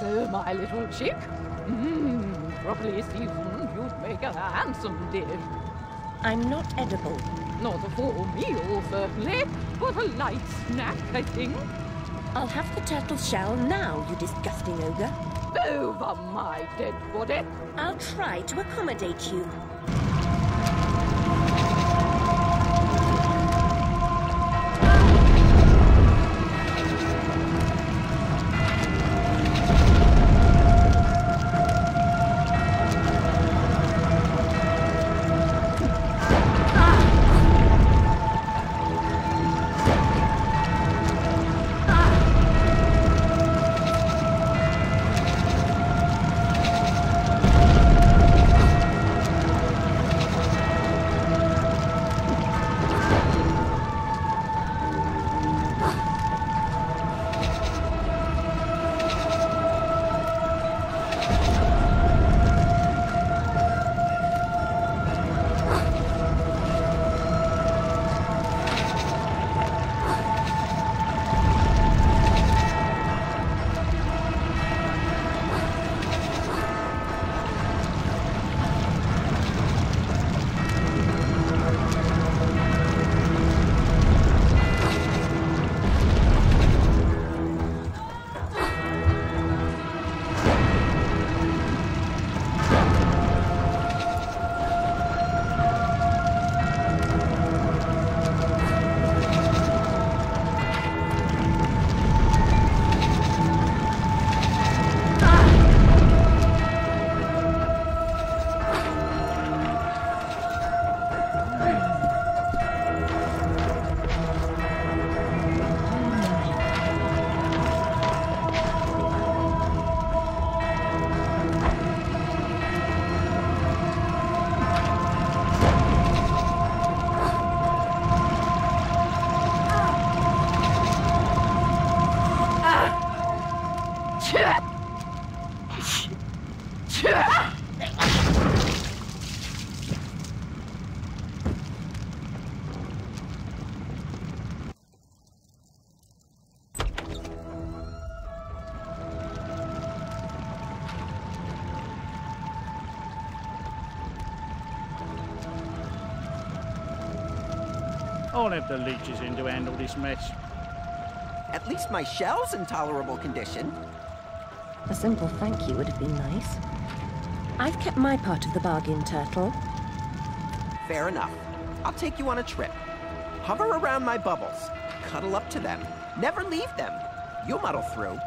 so, my little chick? Mmm, properly seasoned, you'd make a handsome dish. I'm not edible. Not a full meal, certainly, but a light snack, I think. I'll have the turtle shell now, you disgusting ogre. Over my dead body. I'll try to accommodate you. I'll have the leeches in to handle this mess. At least my shell's in tolerable condition. A simple thank you would have been nice. I've kept my part of the bargain, Turtle. Fair enough. I'll take you on a trip. Hover around my bubbles. Cuddle up to them. Never leave them. You'll muddle through.